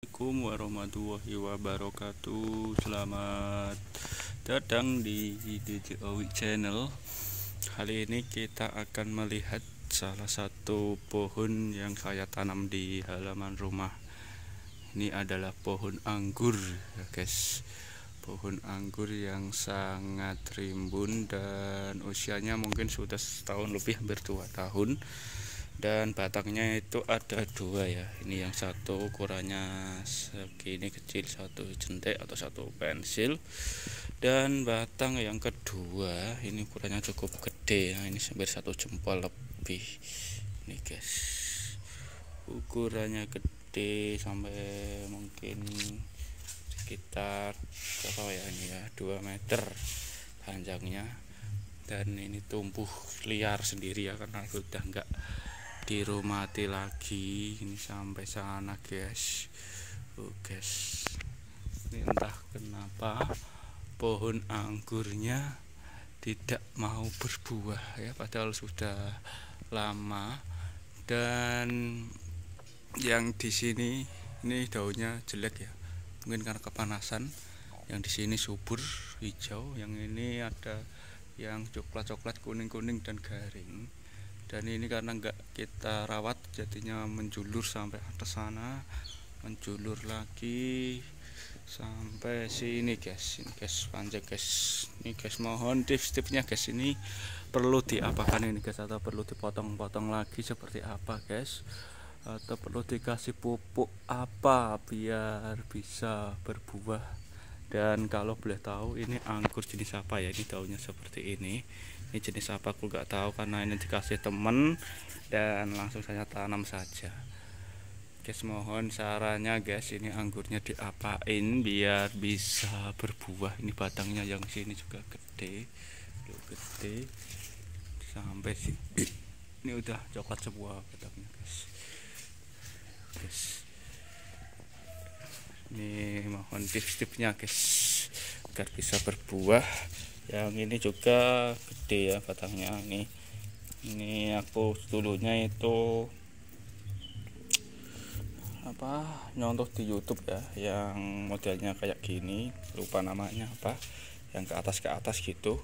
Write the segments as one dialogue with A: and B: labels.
A: Assalamualaikum warahmatullahi wabarakatuh. Selamat datang di DJOWI Channel. Kali ini kita akan melihat salah satu pohon yang saya tanam di halaman rumah. Ini adalah pohon anggur ya guys. Pohon anggur yang sangat rimbun dan usianya mungkin sudah setahun lebih hampir dua tahun dan batangnya itu ada dua ya. Ini yang satu ukurannya segini kecil satu jentik atau satu pensil. Dan batang yang kedua ini ukurannya cukup gede nah ini hampir satu jempol lebih. Ini guys. Ukurannya gede sampai mungkin sekitar berapa ya ini ya? 2 meter panjangnya. Dan ini tumbuh liar sendiri ya karena sudah enggak dirumati lagi. Ini sampai sana guys. Oh guys. Ini entah kenapa pohon anggurnya tidak mau berbuah ya padahal sudah lama. Dan yang di sini ini daunnya jelek ya. Mungkin karena kepanasan. Yang di sini subur hijau. Yang ini ada yang coklat-coklat kuning-kuning dan garing dan ini karena enggak kita rawat jadinya menjulur sampai atas sana menjulur lagi sampai sini guys. Ini guys panjang guys. Ini guys mohon tips-tipsnya guys. Ini perlu diapakan ini guys atau perlu dipotong-potong lagi seperti apa guys? Atau perlu dikasih pupuk apa biar bisa berbuah dan kalau boleh tahu ini anggur jenis apa ya? Ini daunnya seperti ini. Ini jenis apa? Aku nggak tahu karena ini dikasih temen dan langsung saya tanam saja. Guys mohon sarannya guys ini anggurnya diapain biar bisa berbuah. Ini batangnya yang sini juga gede. Gede. Sampai sini ini udah coklat semua batangnya guys ini mohon tips-tipsnya guys. Agar bisa berbuah. Yang ini juga gede ya batangnya. Ini ini aku dulunya itu apa nyontoh di YouTube ya. Yang modelnya kayak gini lupa namanya apa. Yang ke atas ke atas gitu.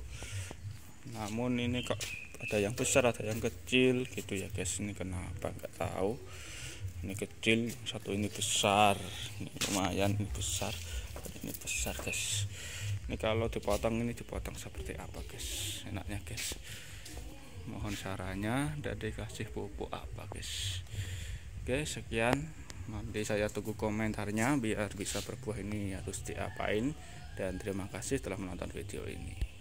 A: Namun ini kok ada yang besar ada yang kecil gitu ya guys. Ini kenapa? Nggak tahu ini kecil satu ini besar. Ini lumayan ini besar. Ini besar guys. Ini kalau dipotong ini dipotong seperti apa guys? Enaknya guys. Mohon sarannya dan dikasih pupuk apa guys. Oke sekian. Nanti saya tunggu komentarnya biar bisa berbuah ini harus diapain. Dan terima kasih telah menonton video ini